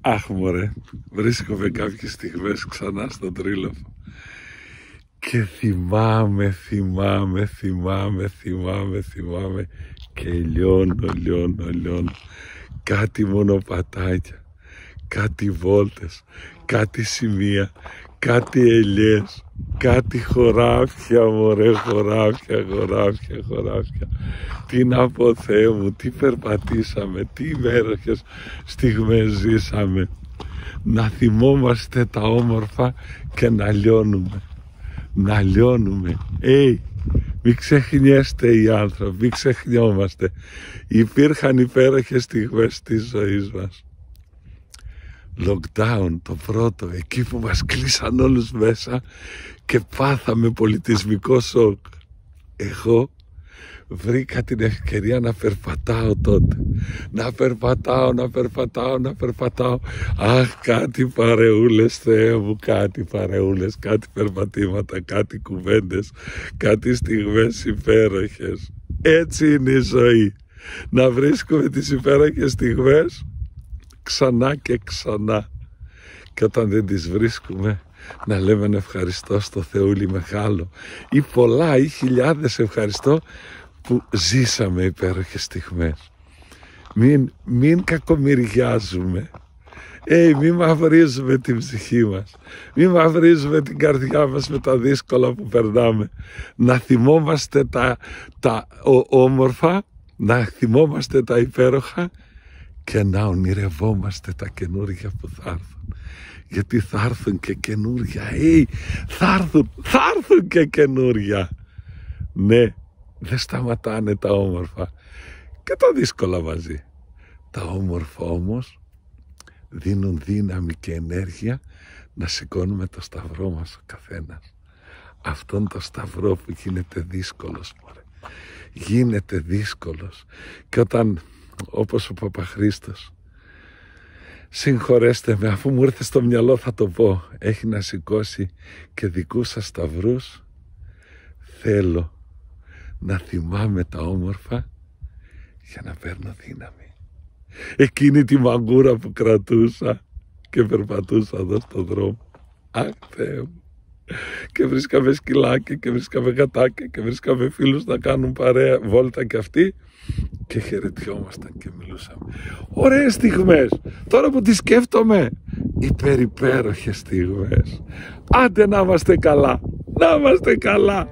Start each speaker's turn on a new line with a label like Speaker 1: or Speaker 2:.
Speaker 1: Αχ μωρέ, βρίσκομαι κάποιες στιγμές ξανά στο τρίλοφο. Και θυμάμαι, θυμάμαι, θυμάμαι, θυμάμαι, θυμάμαι και λιώνω, λιώνω, λιώνω. Κάτι μονοπατάκια, κάτι βόλτες, κάτι σημεία, κάτι ελιές, κάτι χωράφια μωρέ, χωράφια, χωράφια, χωράφια. Τι να πω Θεέ μου, τι περπατήσαμε, τι υπέροχες στιγμές ζήσαμε. Να θυμόμαστε τα όμορφα και να λιώνουμε. Να λιώνουμε. Hey, μην ξεχνιέστε οι άνθρωποι, μην ξεχνιόμαστε. Υπήρχαν υπέροχες στιγμές της ζωής μας. Lockdown το πρώτο, εκεί που μας κλείσαν όλους μέσα και πάθαμε πολιτισμικό σοκ. Εγώ βρήκα την ευκαιρία να περπατάω τότε. Να περπατάω, να περπατάω, να περπατάω. Αχ, κάτι παρεούλες, Θεέ μου, κάτι παρεούλες, κάτι περπατήματα, κάτι κουβέντες, κάτι στιγμές υπέροχες. Έτσι είναι η ζωή. Να βρίσκουμε τις υπέροχες στιγμές ξανά και ξανά. Και όταν δεν τις βρίσκουμε, να λέμε ευχαριστώ στο Θεούλη μεγάλο ή πολλά ή χιλιάδες ευχαριστώ που ζήσαμε υπέροχες στιγμές. Μην, μην κακομυριάζουμε. Ε, μην μαυρίζουμε την ψυχή μας. Μην μαυρίζουμε την καρδιά μας με τα δύσκολα που περνάμε. Να θυμόμαστε τα, τα όμορφα, να θυμόμαστε τα υπέροχα και να ονειρευόμαστε τα καινούργια που θα έρθουν. Γιατί θα έρθουν και καινούργια. Ε, θα έρθουν, θα έρθουν και καινούργια. Ναι, δεν σταματάνε τα όμορφα και τα δύσκολα μαζί. Τα όμορφα όμως δίνουν δύναμη και ενέργεια να σηκώνουμε το σταυρό μας ο καθένας. Αυτόν το σταυρό που γίνεται δύσκολος, μωρέ. Γίνεται δύσκολος. Και όταν, όπως ο Παπαχρίστος, συγχωρέστε με, αφού μου ήρθε στο μυαλό θα το πω, έχει να σηκώσει και δικούς σας σταυρούς, θέλω να θυμάμαι τα όμορφα για να παίρνω δύναμη. Εκείνη τη μαγκούρα που κρατούσα και περπατούσα εδώ στον δρόμο. Αχ Θεέ μου. Και βρίσκαμε σκυλάκια και βρίσκαμε γατάκια και βρίσκαμε φίλους να κάνουν παρέα βόλτα και αυτοί και χαιρετιόμασταν και μιλούσαμε. Ωραίες στιγμές. Τώρα που τις σκέφτομαι, υπερυπέροχες στιγμές. Άντε να είμαστε καλά. Να είμαστε καλά.